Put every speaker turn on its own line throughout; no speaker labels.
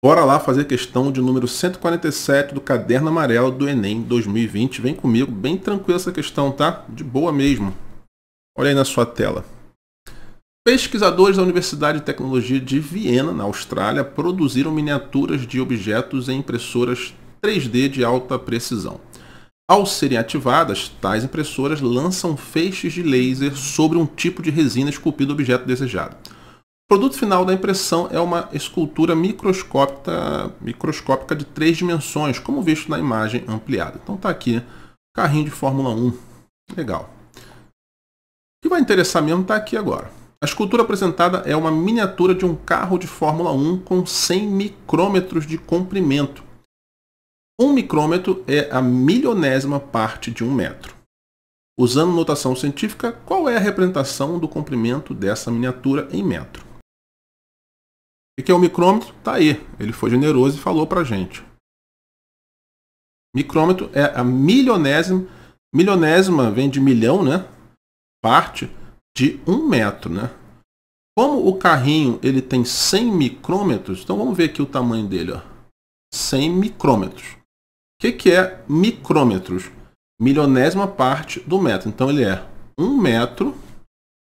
Bora lá fazer questão de número 147 do caderno amarelo do Enem 2020. Vem comigo, bem tranquila essa questão, tá? De boa mesmo. Olha aí na sua tela. Pesquisadores da Universidade de Tecnologia de Viena, na Austrália, produziram miniaturas de objetos em impressoras 3D de alta precisão. Ao serem ativadas, tais impressoras lançam feixes de laser sobre um tipo de resina esculpido do objeto desejado. O produto final da impressão é uma escultura microscópica, microscópica de três dimensões, como visto na imagem ampliada. Então está aqui, carrinho de Fórmula 1. Legal. O que vai interessar mesmo está aqui agora. A escultura apresentada é uma miniatura de um carro de Fórmula 1 com 100 micrômetros de comprimento. Um micrômetro é a milionésima parte de um metro. Usando notação científica, qual é a representação do comprimento dessa miniatura em metro? O que é o micrômetro? Está aí. Ele foi generoso e falou para a gente. Micrômetro é a milionésima. Milionésima vem de milhão, né? Parte de um metro, né? Como o carrinho ele tem 100 micrômetros, então vamos ver aqui o tamanho dele, ó. 100 micrômetros. O que, que é micrômetros? Milionésima parte do metro. Então ele é um metro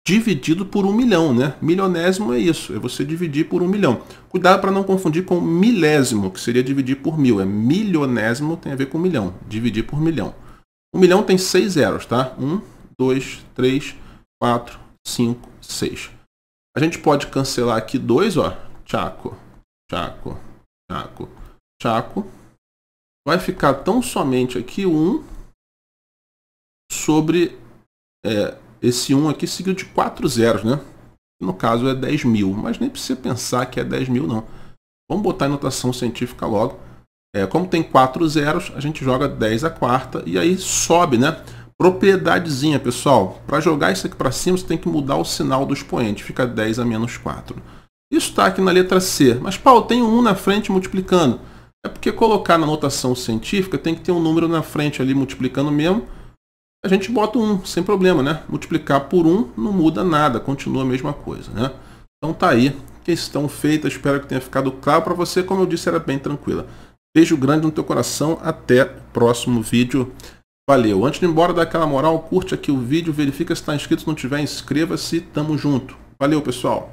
dividido por um milhão, né? Milionésimo é isso, é você dividir por um milhão. Cuidado para não confundir com milésimo, que seria dividir por mil. É milionésimo, tem a ver com milhão, dividir por milhão. Um milhão tem seis zeros, tá? Um, dois, três, quatro, cinco, seis. A gente pode cancelar aqui dois, ó. Chaco, chaco, chaco, chaco. Vai ficar tão somente aqui um sobre é, esse 1 aqui seguido de 4 zeros, né? No caso é 10 mil, mas nem precisa pensar que é 10 mil, não. Vamos botar em notação científica logo. É, como tem 4 zeros, a gente joga 10 a quarta e aí sobe, né? Propriedadezinha, pessoal. Para jogar isso aqui para cima, você tem que mudar o sinal do expoente. Fica 10 a menos 4. Isso está aqui na letra C. Mas, Paulo, tem um 1 na frente multiplicando. É porque colocar na notação científica tem que ter um número na frente ali multiplicando mesmo a gente bota um, sem problema, né? Multiplicar por um não muda nada, continua a mesma coisa, né? Então tá aí, questão feita, espero que tenha ficado claro para você, como eu disse, era bem tranquila. Beijo grande no teu coração, até o próximo vídeo. Valeu. Antes de ir embora, dá aquela moral, curte aqui o vídeo, verifica se está inscrito, se não tiver, inscreva-se, tamo junto. Valeu, pessoal.